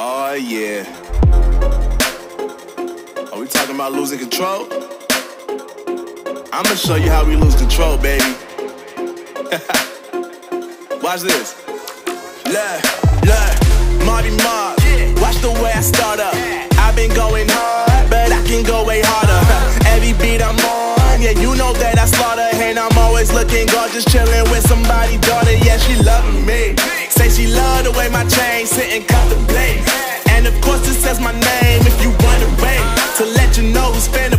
Oh, yeah. Are we talking about losing control? I'ma show you how we lose control, baby. Watch this. Look, look, Marty Mark. Watch the way I start up. I've been going hard, but I can go way harder. Every beat I'm on, yeah, you know that I slaughter. And I'm always looking gorgeous, chilling with somebody, daughter. Yeah, she loving me. Say she love the way my chain sit and who's finna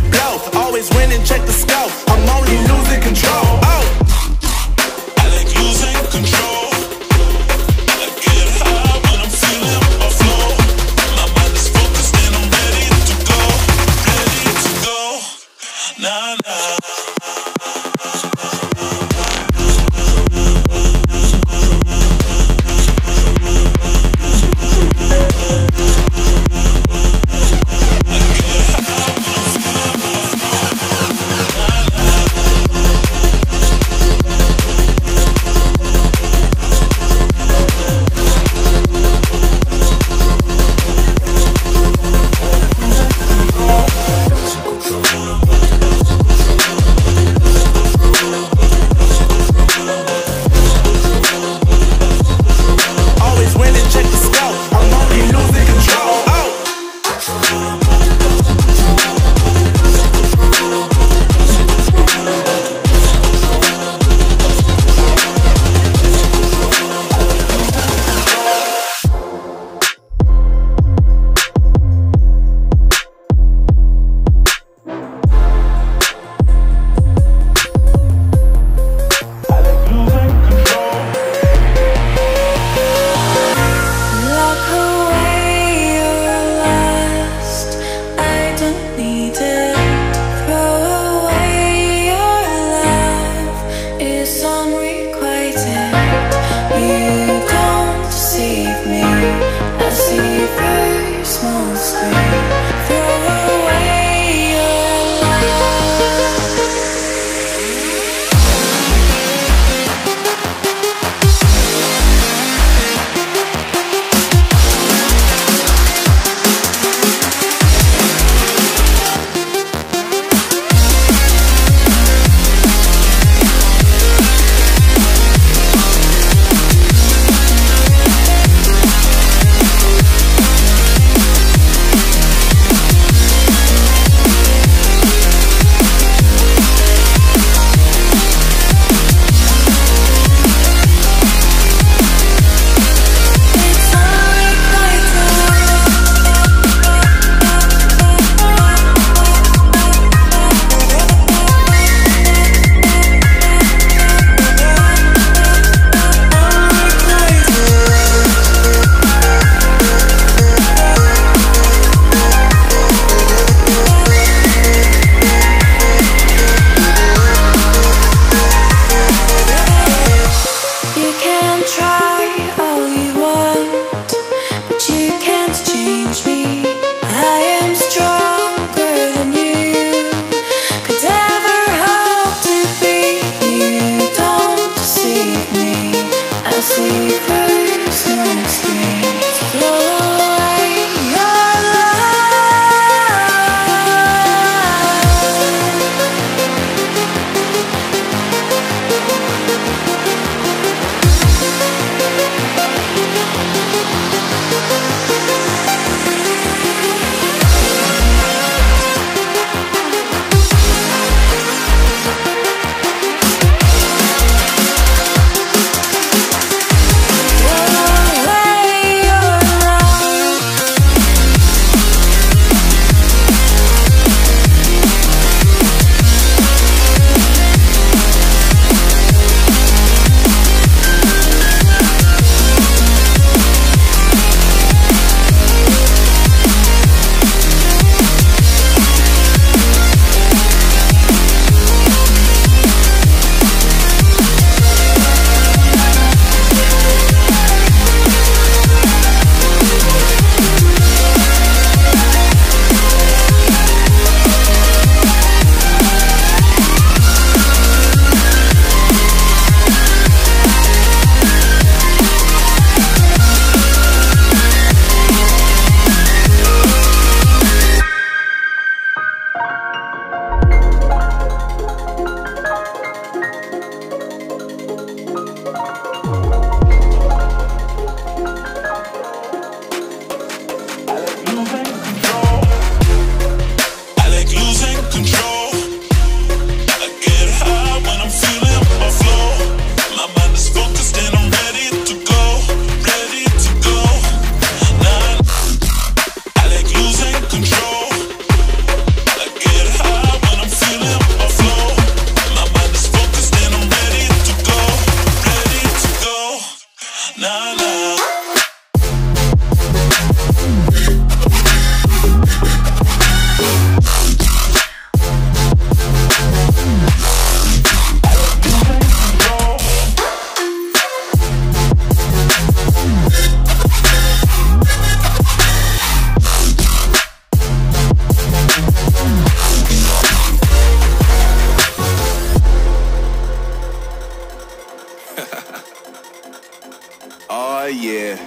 Oh, yeah.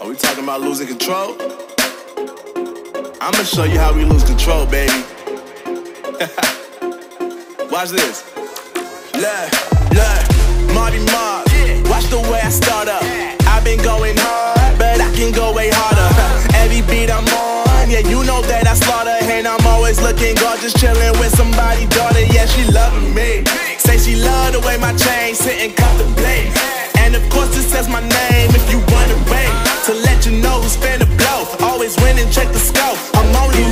Are we talking about losing control? I'ma show you how we lose control, baby. Watch this. Look, look, Marty Mark. Watch the way I start up. I've been going hard, but I can go way harder. Uh-huh. Every beat I'm on, yeah, you know that I slaughter. And I'm always looking gorgeous, chilling with somebody's daughter. Yeah, she loving me say she love the way my chain sitting contemplate. And of course it says my name if you wanna wait. To let you know who's finna blow. Always winning, check the scope. I'm only